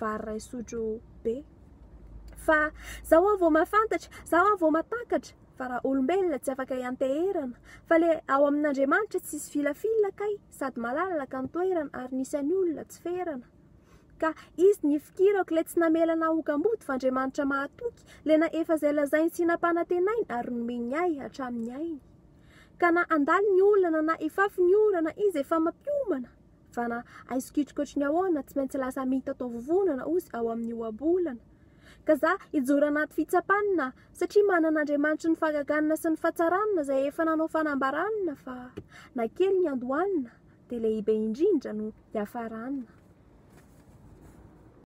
varyray sotro bea zao avao mafantatra zao a vao matakatra fa raha olombelona tsy afaka anteherana fa le ao amin'n'andriamanitra tsisy filafiakay sady malalaaka ntoerana ary nisan'ny olona tsy ferana k izy ny fikirako la tsy namelana okambody fa andriamanitra mahtoky la na efaizay lazainy sinapanatenainy ary nomey ay atrainy ainy k aada ny olana na efi ny oanai ana aizokitrokoatri ny ahona tsy maintsy lasa mita atao vovonana ozy ao amin'ny hoabolana ka za hijora anaty fitsapanina satria manan'andriamanitry ny fagaganna sy ny fatsaranona zay efa nanao fanambaranina fa na kely ny andohanina de ilehibe indrindra no hiafaranina